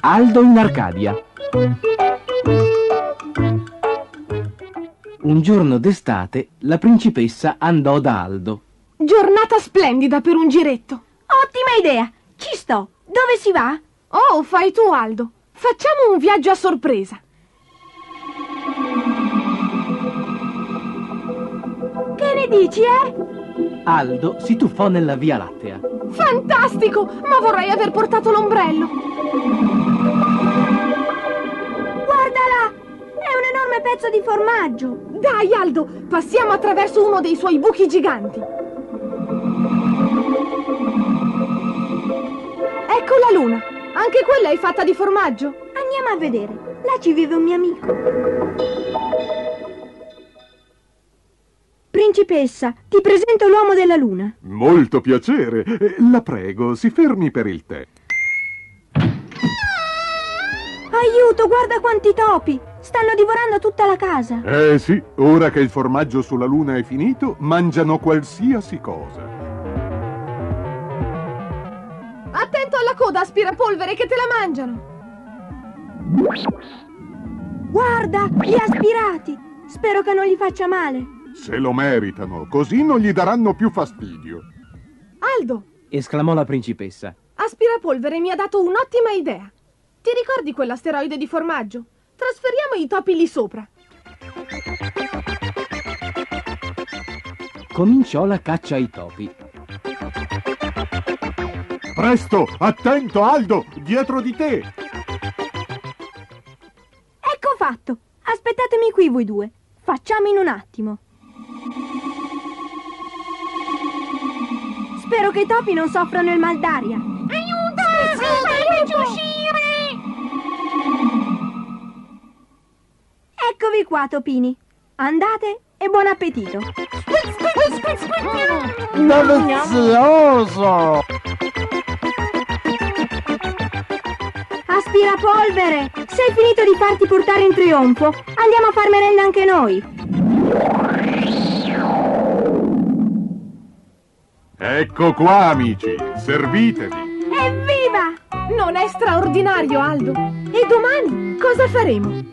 Aldo in Arcadia. Un giorno d'estate la principessa andò da Aldo. Giornata splendida per un giretto. Ottima idea! Ci sto! Dove si va? Oh, fai tu, Aldo. Facciamo un viaggio a sorpresa. Che ne dici, eh? Aldo si tuffò nella Via Lattea. Fantastico! Ma vorrei aver portato l'ombrello. Guarda là! È un enorme pezzo di formaggio. Dai, Aldo, passiamo attraverso uno dei suoi buchi giganti. Ecco la luna. Anche quella è fatta di formaggio. Andiamo a vedere. Là ci vive un mio amico. Principessa, ti presento l'uomo della luna. Molto piacere. La prego, si fermi per il tè. Aiuto, guarda quanti topi! Stanno divorando tutta la casa. Eh sì, ora che il formaggio sulla luna è finito, mangiano qualsiasi cosa. Attento alla coda, aspirapolvere, che te la mangiano. Guarda, li ha aspirati. Spero che non gli faccia male. Se lo meritano, così non gli daranno più fastidio. Aldo, esclamò la principessa. aspirapolvere mi ha dato un'ottima idea. Ti ricordi quell'asteroide di formaggio? Trasferiamo i topi lì sopra. Cominciò la caccia ai topi. Presto, attento Aldo, dietro di te. Ecco fatto. Aspettatemi qui voi due. Facciamo in un attimo. Spero che i topi non soffrano il mal d'aria. Aiuto! Fateci uscire! Eccovi qua, topini. Andate e buon appetito. Delizioso! Aspirapolvere, se hai finito di farti portare in trionfo, andiamo a far merenda anche noi. Ecco qua, amici, servitevi. Evviva! Non è straordinario, Aldo? E domani cosa faremo?